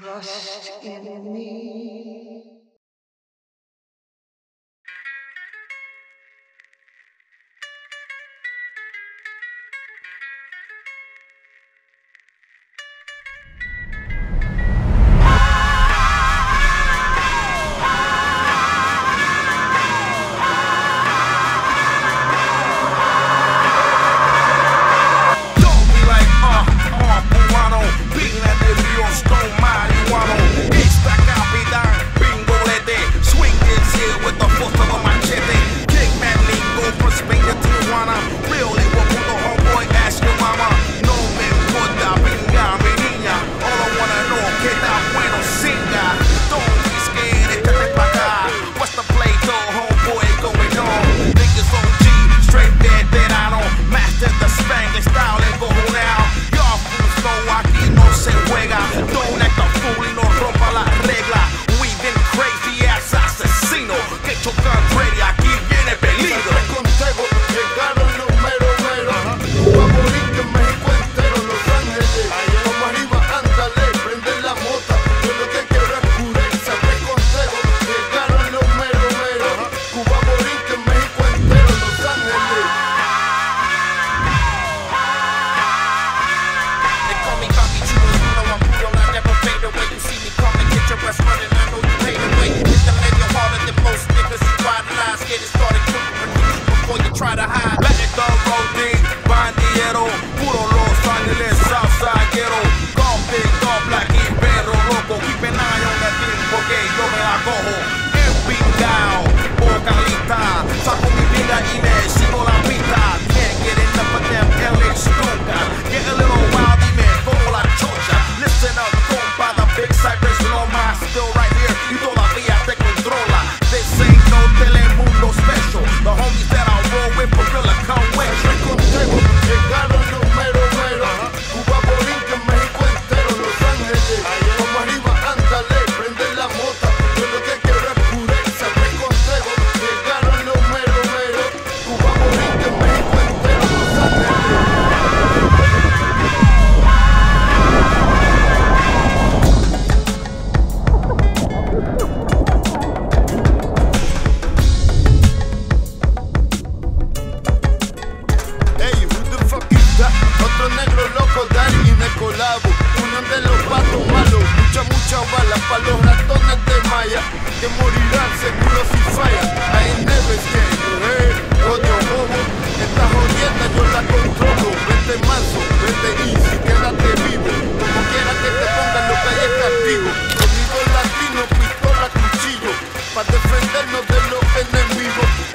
Trust in me. try to hide like a thorough thing. Bandiero, puro Los Angeles, Southside ghetto. Golf big, golf like it, perro loco. Keep an eye on that thing porque yo me la cojo. El pingao, boca lista. Saco mi vida y me sigo la pista. Can't get enough of them LA stonkas. Get a little wild y me como la chocha. Listen up, compa, the big cypress no mas still right here. You know irán seguro si falla. I ain't bobo, esta jodienda yo la controlo. Vete manso, vete easy, quédate vivo. Como quiera que te pongan lo que hay es castigo. Conmigo latino, pistola, cuchillo. Pa' defendernos de los enemigos.